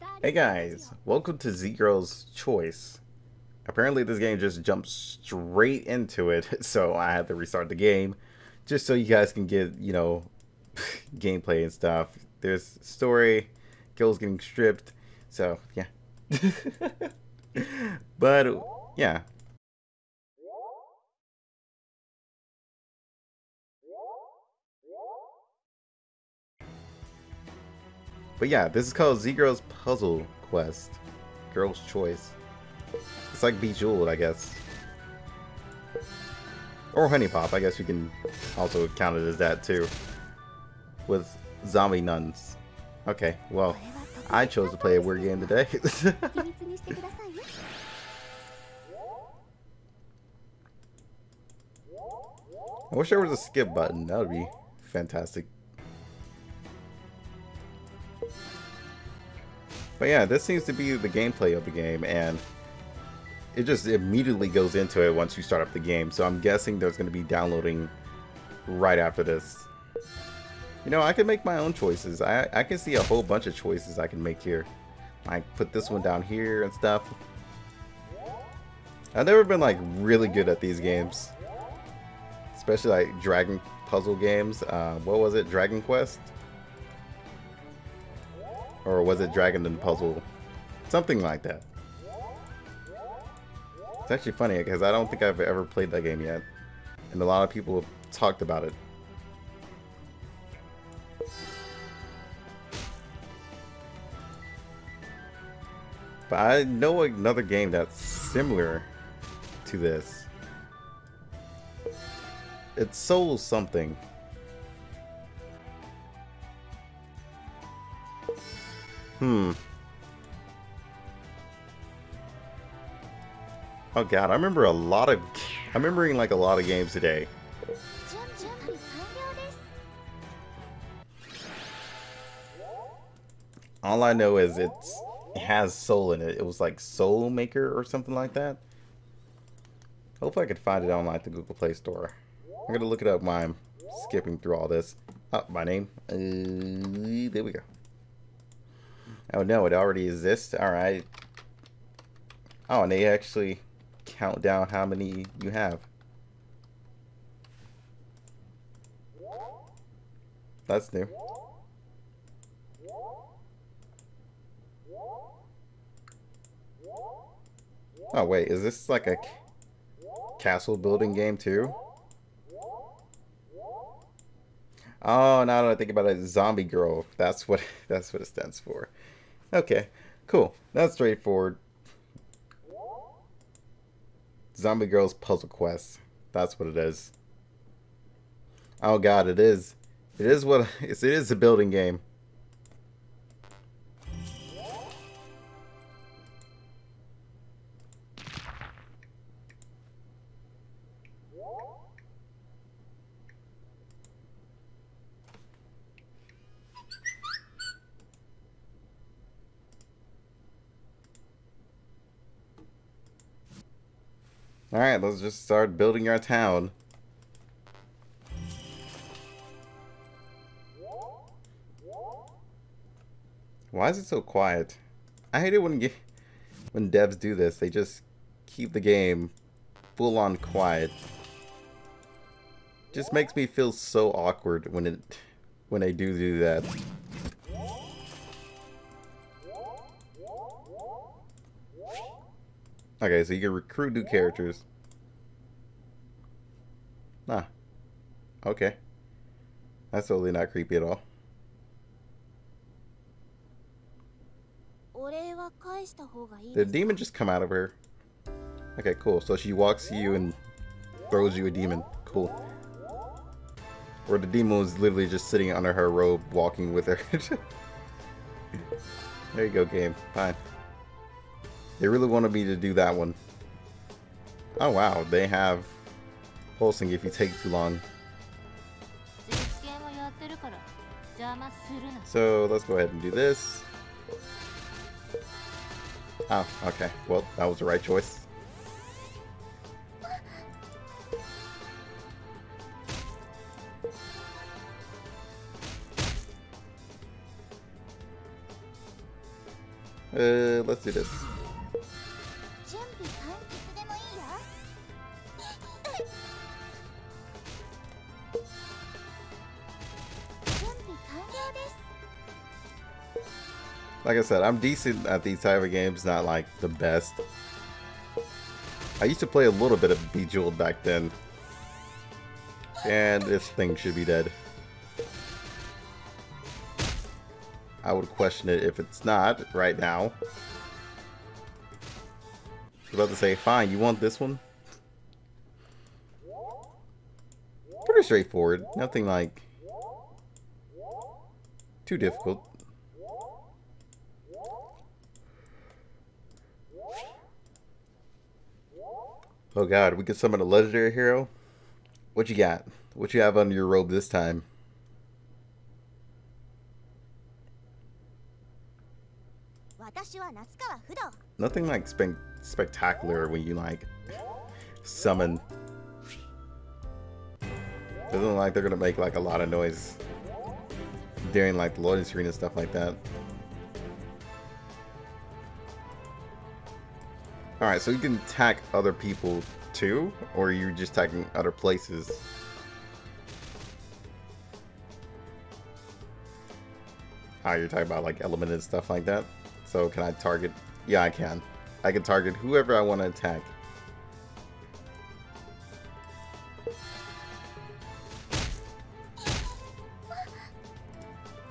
Hey guys, welcome to Z Girl's Choice. Apparently this game just jumped straight into it, so I had to restart the game just so you guys can get, you know, gameplay and stuff. There's story, kills getting stripped, so yeah. but yeah, But yeah, this is called ZGirls Puzzle Quest. Girl's Choice. It's like Bejeweled, I guess. Or Honey Pop, I guess you can also count it as that too. With zombie nuns. Okay, well, I chose to play a weird game today. I wish there was a skip button. That would be fantastic. But yeah, this seems to be the gameplay of the game, and it just immediately goes into it once you start up the game. So I'm guessing there's going to be downloading right after this. You know, I can make my own choices. I, I can see a whole bunch of choices I can make here. I put this one down here and stuff. I've never been like really good at these games. Especially like Dragon puzzle games. Uh, what was it? Dragon Quest? Or was it Dragon and Puzzle? Something like that. It's actually funny because I don't think I've ever played that game yet. And a lot of people have talked about it. But I know another game that's similar to this. It's Soul something. Hmm. Oh god, I remember a lot of... I'm remembering like a lot of games today. All I know is it's, it has soul in it. It was like Soul Maker or something like that. Hopefully I could find it online at the Google Play Store. I'm gonna look it up while I'm skipping through all this. Oh, my name. Uh, there we go. Oh no, it already exists? Alright. Oh, and they actually count down how many you have. That's new. Oh wait, is this like a castle building game too? Oh, now that I think about it, Zombie Girl. That's what that's what it stands for. Okay, cool. That's straightforward. Zombie Girls Puzzle Quest. That's what it is. Oh god, it is. It is what it is a building game. Alright, let's just start building our town. Why is it so quiet? I hate it when when devs do this. They just keep the game full on quiet. Just makes me feel so awkward when it when they do do that. Okay, so you can recruit new characters. Ah. Okay. That's totally not creepy at all. Did the demon just come out of her? Okay, cool. So she walks you and throws you a demon. Cool. Or the demon was literally just sitting under her robe, walking with her. there you go, game. Fine. They really wanted me to do that one. Oh wow, they have pulsing if you take too long. So let's go ahead and do this. Oh, okay. Well, that was the right choice. Uh, let's do this. Said, I'm decent at these type of games, not like the best. I used to play a little bit of Bejeweled back then. And this thing should be dead. I would question it if it's not right now. I was about to say, fine, you want this one? Pretty straightforward. Nothing like too difficult. Oh god, we could summon a legendary hero? What you got? What you have under your robe this time? Nothing like spe spectacular when you like summon. Doesn't look like they're gonna make like a lot of noise during like the loading screen and stuff like that. Alright, so you can attack other people too? Or you're just attacking other places? Ah, you're talking about like element and stuff like that? So can I target? Yeah, I can. I can target whoever I want to attack.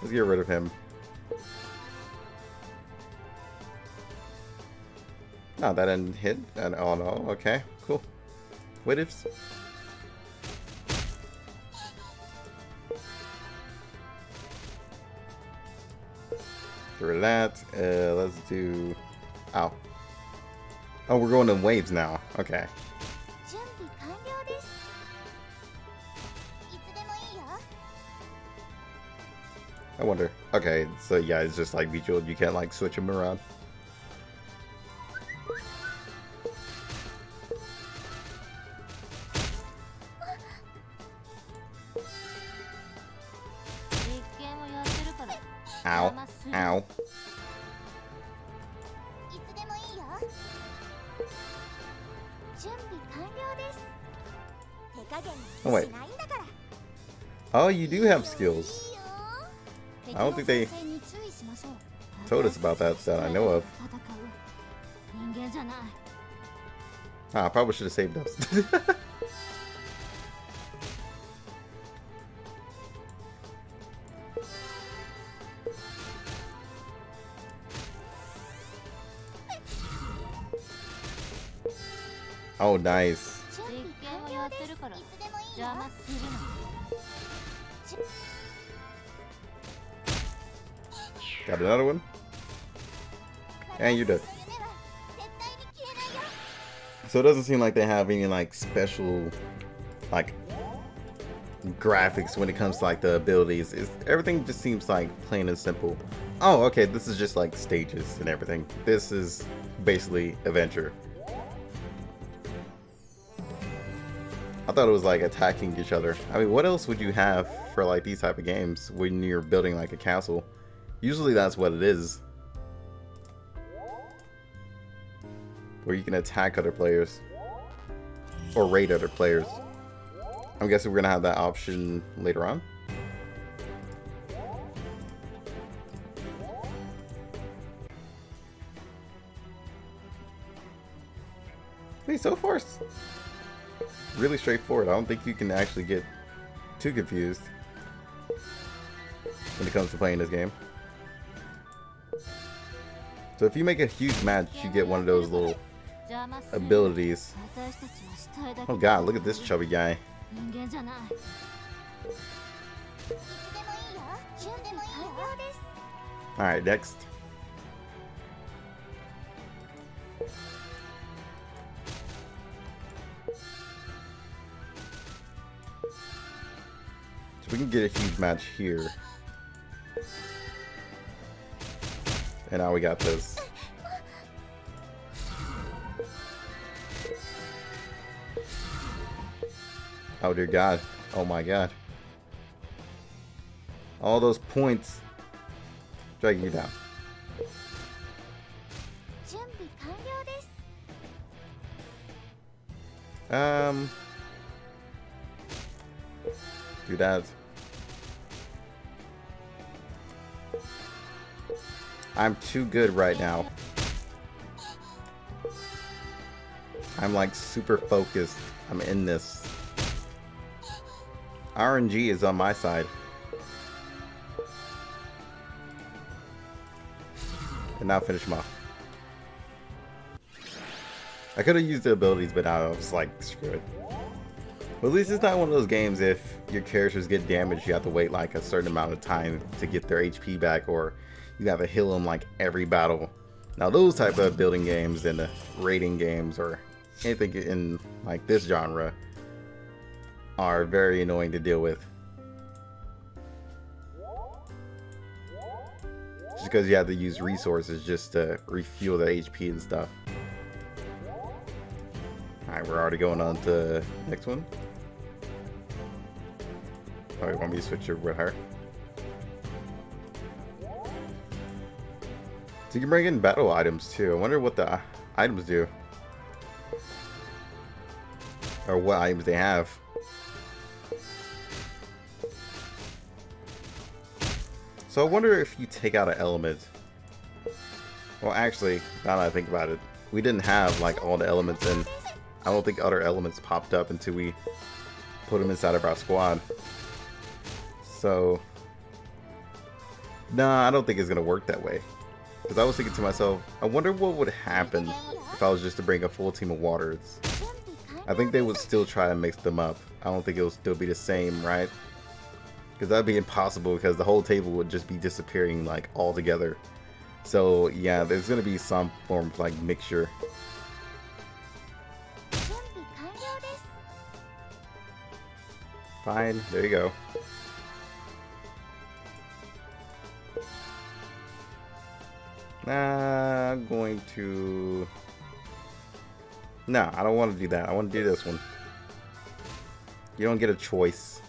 Let's get rid of him. Oh, that didn't hit. That, oh no, okay, cool. What ifs? Through that, uh, let's do... Ow. Oh, we're going in waves now. Okay. I wonder. Okay, so yeah, it's just like Bejeweled. You can't like switch them around. Oh, you do have skills. I don't think they told us about that that I know of. Ah, I probably should have saved us. oh, nice. Got another one. And you're dead. So it doesn't seem like they have any like special like graphics when it comes to like the abilities. It's, everything just seems like plain and simple. Oh, okay, this is just like stages and everything. This is basically adventure. I thought it was like attacking each other. I mean, what else would you have for like these type of games when you're building like a castle? Usually that's what it is. Where you can attack other players. Or raid other players. I'm guessing we're gonna have that option later on. Hey, so far really straightforward. I don't think you can actually get too confused when it comes to playing this game. So if you make a huge match, you get one of those little abilities. Oh god, look at this chubby guy. Alright, next. So we can get a huge match here. And now we got this. Oh dear god. Oh my god. All those points dragging you down. Um do that. I'm too good right now. I'm like super focused. I'm in this. RNG is on my side. And now finish him off. I could have used the abilities, but I was like, screw it. At least it's not one of those games if your characters get damaged, you have to wait like a certain amount of time to get their HP back, or you have to heal them like every battle. Now those type of building games and the rating games or anything in like this genre are very annoying to deal with. Just because you have to use resources just to refuel the HP and stuff. Alright, we're already going on to next one. Oh, you want me to switch over with her? So you can bring in battle items too. I wonder what the items do. Or what items they have. So I wonder if you take out an element. Well, actually, now that I think about it, we didn't have like all the elements in I don't think other elements popped up until we put them inside of our squad. So, nah, I don't think it's going to work that way. Because I was thinking to myself, I wonder what would happen if I was just to bring a full team of waters. I think they would still try to mix them up. I don't think it will still be the same, right? Because that'd be impossible because the whole table would just be disappearing like all together. So yeah, there's going to be some form of like mixture. Fine, there you go. Nah, I'm going to... No, I don't want to do that. I want to do this one. You don't get a choice.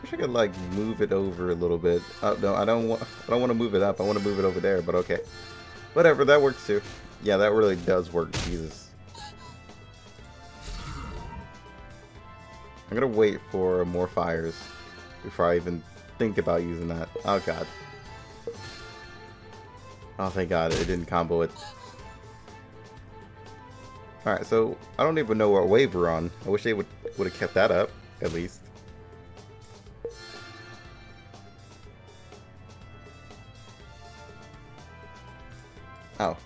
Wish I could like move it over a little bit. Oh no, I don't want. I don't want to move it up. I want to move it over there. But okay, whatever. That works too. Yeah, that really does work. Jesus. I'm gonna wait for more fires before I even think about using that. Oh god. Oh thank god, it didn't combo it. Alright, so I don't even know what wave we're on. I wish they would would have kept that up, at least. Oh.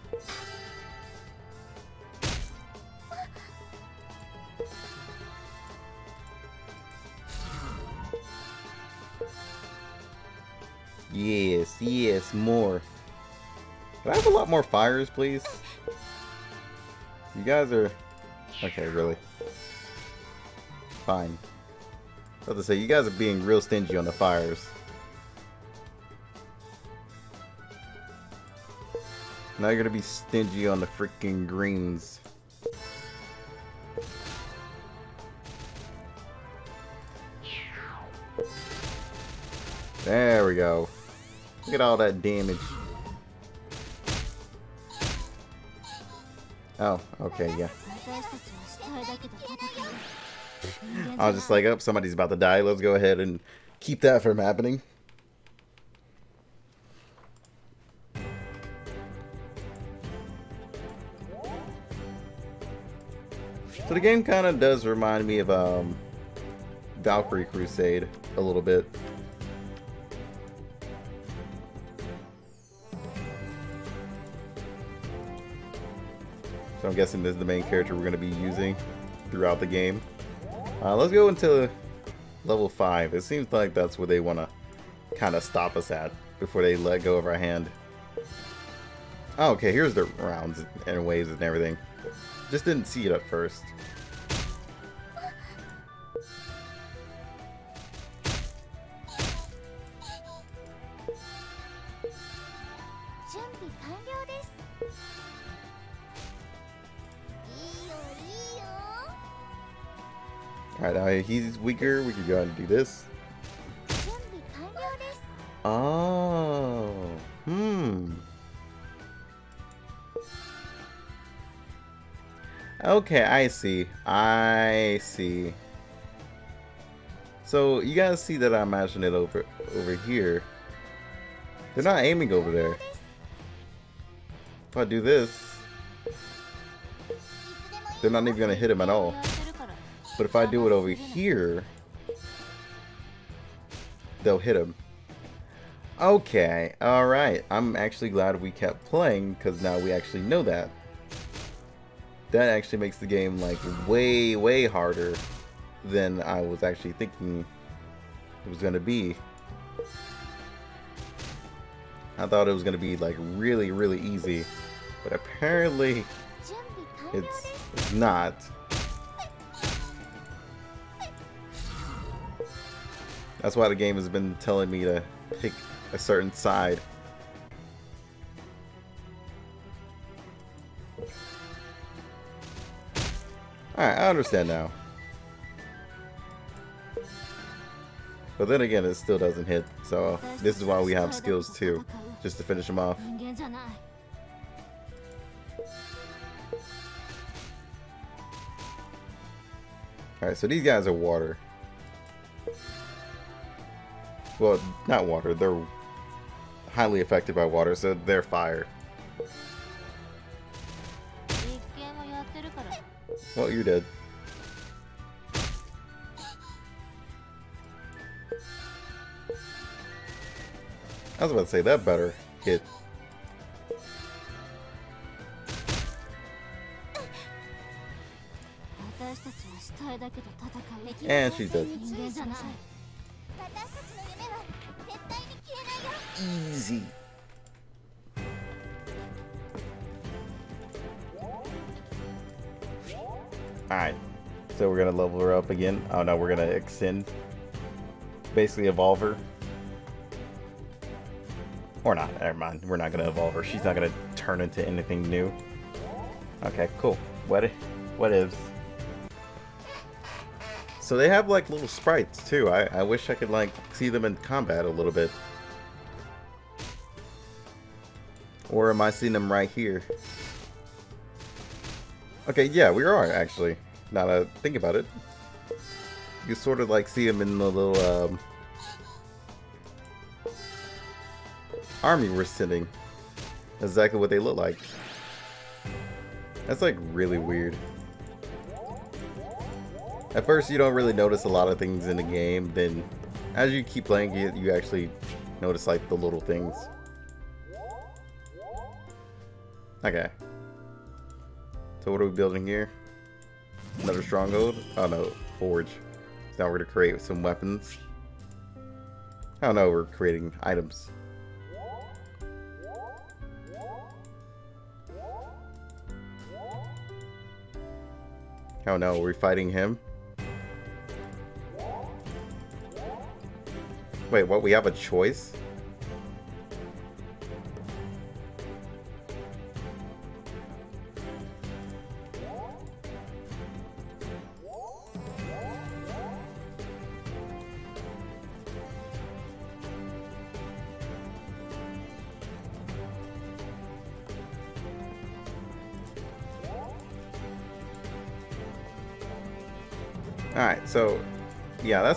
Yes, yes, more. Can I have a lot more fires, please? You guys are... Okay, really. Fine. I was to say, you guys are being real stingy on the fires. Now you're gonna be stingy on the freaking greens. There we go. Look at all that damage. Oh, okay, yeah. I was just like, oh, somebody's about to die. Let's go ahead and keep that from happening. So the game kind of does remind me of um, Valkyrie Crusade a little bit. So I'm guessing this is the main character we're going to be using throughout the game. Uh, let's go into level 5. It seems like that's where they want to kind of stop us at before they let go of our hand. Oh, okay, here's the rounds and waves and everything. Just didn't see it at first. he's weaker, we could go ahead and do this. Oh, hmm. Okay, I see. I see. So you guys see that I imagine it over over here. They're not aiming over there. If I do this, they're not even gonna hit him at all. But if I do it over here, they'll hit him. Okay, alright. I'm actually glad we kept playing, because now we actually know that. That actually makes the game, like, way, way harder than I was actually thinking it was going to be. I thought it was going to be, like, really, really easy. But apparently, it's, it's not. That's why the game has been telling me to pick a certain side. Alright, I understand now. But then again, it still doesn't hit, so this is why we have skills too, just to finish them off. Alright, so these guys are water. Well, not water. They're highly affected by water, so they're fire. Well, you're dead. I was about to say, that better hit. And she's dead. Easy. Alright, so we're gonna level her up again. Oh no, we're gonna extend. Basically evolve her. Or not, never mind. We're not gonna evolve her. She's not gonna turn into anything new. Okay, cool. What, what ifs? So they have like little sprites too. I, I wish I could like see them in combat a little bit. Or am I seeing them right here? Okay, yeah, we are actually. Now that I think about it. You sort of like see them in the little um, army we're sending. Exactly what they look like. That's like really weird. At first, you don't really notice a lot of things in the game. Then, as you keep playing it, you actually notice like the little things. Okay. So what are we building here? Another stronghold? Oh no, forge. So now we're gonna create some weapons. Oh no, we're creating items. Oh no, we're fighting him? Wait, what? We have a choice?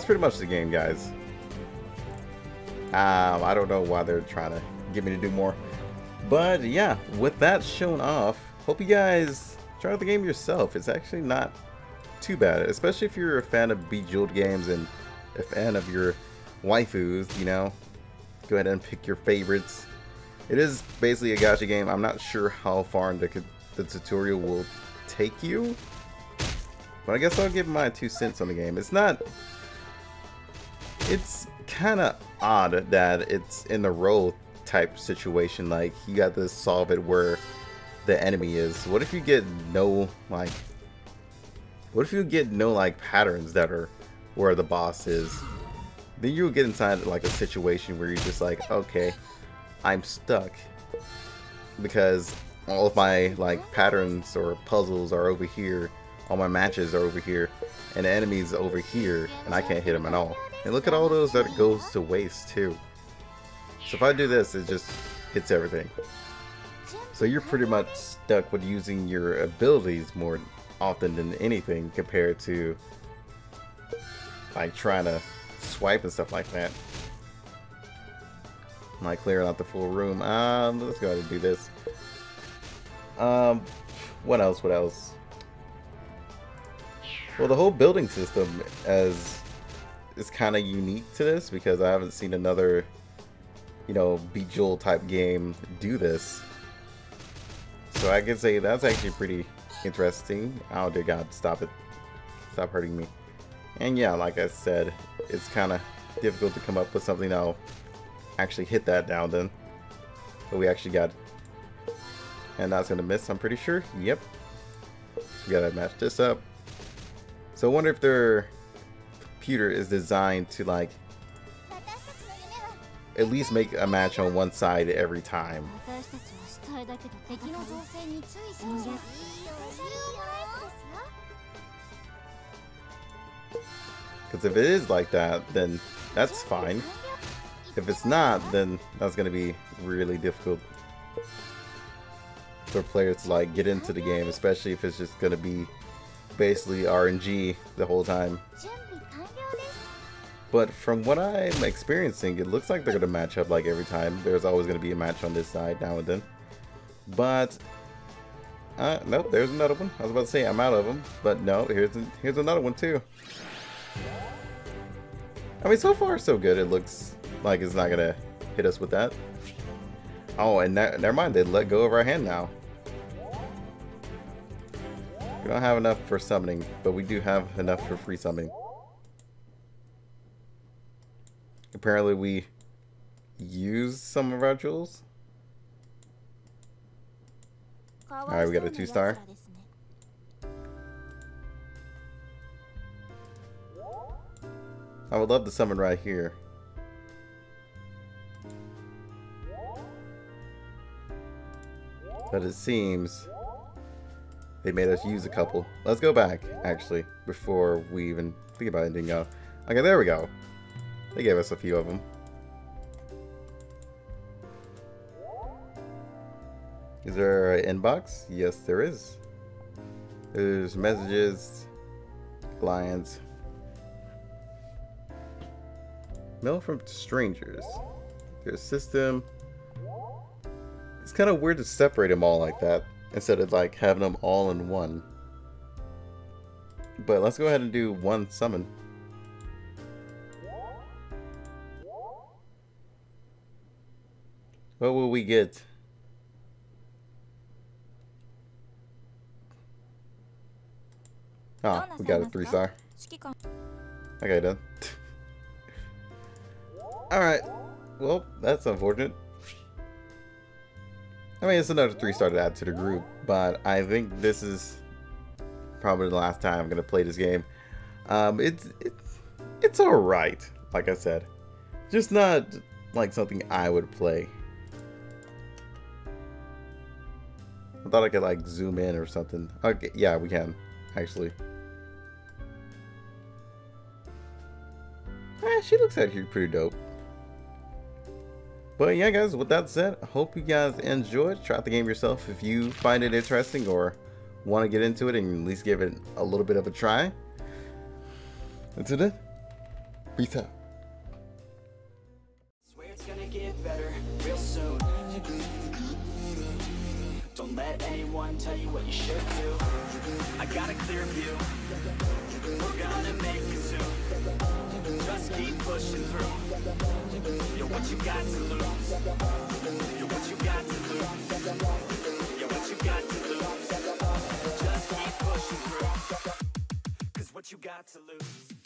Pretty much the game, guys. Um, I don't know why they're trying to get me to do more. But yeah, with that shown off, hope you guys try out the game yourself. It's actually not too bad, especially if you're a fan of Bejeweled games and a fan of your waifus, you know. Go ahead and pick your favorites. It is basically a gacha game. I'm not sure how far the, the tutorial will take you. But I guess I'll give my two cents on the game. It's not... It's kind of odd that it's in the role type situation. Like, you got to solve it where the enemy is. What if you get no, like... What if you get no, like, patterns that are where the boss is? Then you'll get inside, like, a situation where you're just like, okay, I'm stuck. Because all of my, like, patterns or puzzles are over here all my matches are over here, and the enemies over here, and I can't hit them at all. And look at all those that goes to waste too. So if I do this, it just hits everything. So you're pretty much stuck with using your abilities more often than anything compared to like trying to swipe and stuff like that. Am I clearing out the full room. Um, let's go ahead and do this. Um, what else? What else? Well, the whole building system as is kind of unique to this because I haven't seen another, you know, Bejeweled type game do this. So I can say that's actually pretty interesting. Oh dear God, stop it. Stop hurting me. And yeah, like I said, it's kind of difficult to come up with something that'll actually hit that down then. But we actually got And that's going to miss, I'm pretty sure. Yep. We got to match this up. So I wonder if their computer is designed to like at least make a match on one side every time. Because if it is like that, then that's fine. If it's not, then that's going to be really difficult for players to like get into the game, especially if it's just going to be basically RNG the whole time. But from what I'm experiencing, it looks like they're going to match up like every time. There's always going to be a match on this side now and then. But, uh, nope, there's another one. I was about to say I'm out of them, but no, here's, here's another one too. I mean, so far so good. It looks like it's not going to hit us with that. Oh, and never mind, they let go of our hand now. We don't have enough for summoning, but we do have enough for free summoning apparently we use some of our jewels. Alright, we got a two star. I would love to summon right here. But it seems they made us use a couple. Let's go back, actually, before we even think about ending up. Okay, there we go. They gave us a few of them. Is there an inbox? Yes, there is. There's messages, clients, Mail from strangers. Their system. It's kind of weird to separate them all like that instead of like having them all in one. But let's go ahead and do one summon. What will we get? Oh, we got a three star. Okay, done. Alright. Well, that's unfortunate. I mean, it's another three star to add to the group, but I think this is probably the last time I'm going to play this game. Um, it's, it's, it's alright, like I said. Just not like something I would play. I thought I could like zoom in or something. Okay, yeah, we can, actually. Eh, she looks actually pretty dope. But yeah, guys, with that said, I hope you guys enjoyed. Try out the game yourself if you find it interesting or want to get into it and at least give it a little bit of a try. Until then, peace out. I got a clear view. We're gonna make it soon. Just keep pushing through. You're what you got to lose. You're what you got to lose. You're what you got to lose. Just keep pushing through. Cause what you got to lose.